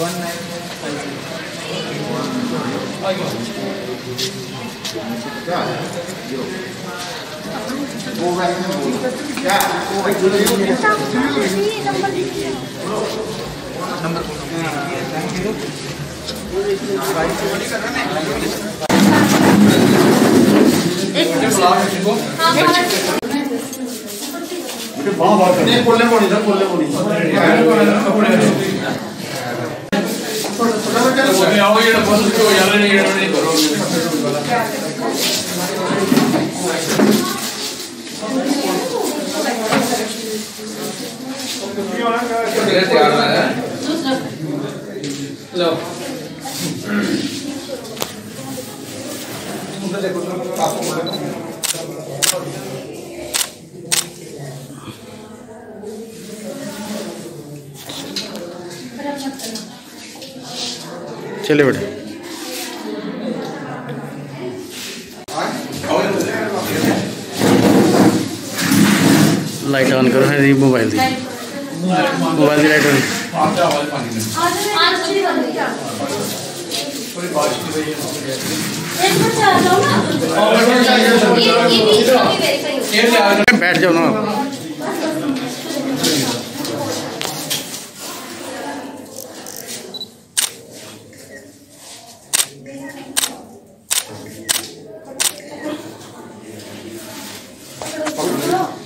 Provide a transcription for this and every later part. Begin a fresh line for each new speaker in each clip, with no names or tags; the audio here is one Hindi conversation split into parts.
वन नाइन क्या है ज़ीरो
वो वैल्यू क्या वो नंबर मुझे बहुत बोलने को नहीं था बोलने को
नहीं बेटा। लाइट ऑन करो है जी mobile the mobile the light on
ਆਟਾ ਵਾਲੇ ਪਾਣੀ ਦੇ ਥੋੜੀ ਬਾਰਿਸ਼ ਦੀ ਵਜ੍ਹਾ ਇਹ ਲਿਆ ਕੇ
बैठ जाओ ना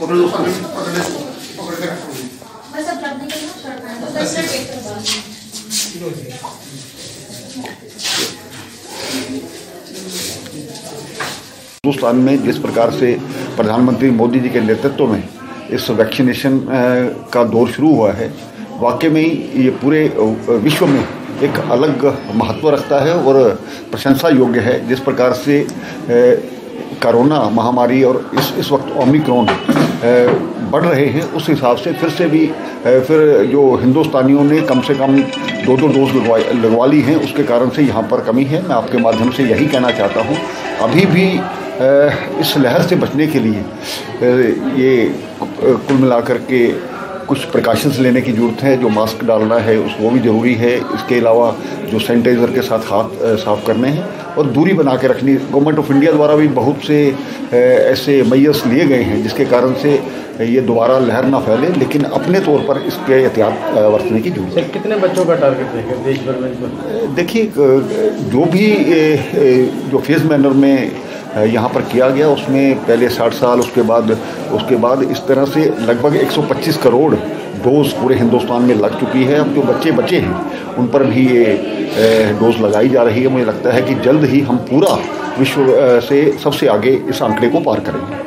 पकड़ लो पकड़ पकड़ ले पकड़ के रखो
हिंदुस्तान में जिस प्रकार से प्रधानमंत्री मोदी जी के नेतृत्व में इस वैक्सीनेशन का दौर शुरू हुआ है वाकई में ये पूरे विश्व में एक अलग महत्व रखता है और प्रशंसा योग्य है। जिस प्रकार से कोरोना महामारी और इस इस वक्त ओमिक्रॉन बढ़ रहे हैं, उस हिसाब से फिर से भी फिर जो हिंदुस्तानियों ने कम से कम दो दो डोज लगवा लगवा ली हैं, उसके कारण से यहाँ पर कमी है। मैं आपके माध्यम से यही कहना चाहता हूँ, अभी भी इस लहर से बचने के लिए ये कुल मिलाकर के कुछ प्रिकॉशंस लेने की ज़रूरत है जो मास्क डालना है उस वो भी ज़रूरी है। इसके अलावा जो सैनिटाइज़र के साथ हाथ साफ़ करने हैं और दूरी बना के रखनी। गवर्नमेंट ऑफ़ इंडिया द्वारा भी बहुत से ऐसे मैयर्स लिए गए हैं जिसके कारण से ये दोबारा लहर ना फैले लेकिन अपने तौर पर इसके एहतियात बरतने की ज़रूरत है।
कितने बच्चों का टारगेट रहेगा देश भर में
देखिए जो भी जो फ़ेज़ मैनर में यहाँ पर किया गया। उसमें पहले 60 साल, उसके बाद उसके बाद इस तरह से लगभग 125 करोड़ डोज पूरे हिंदुस्तान में लग चुकी है। अब जो बच्चे बचे हैं, उन पर भी ये डोज लगाई जा रही है। मुझे लगता है कि जल्द ही हम पूरा विश्व से सबसे आगे इस आंकड़े को पार करेंगे।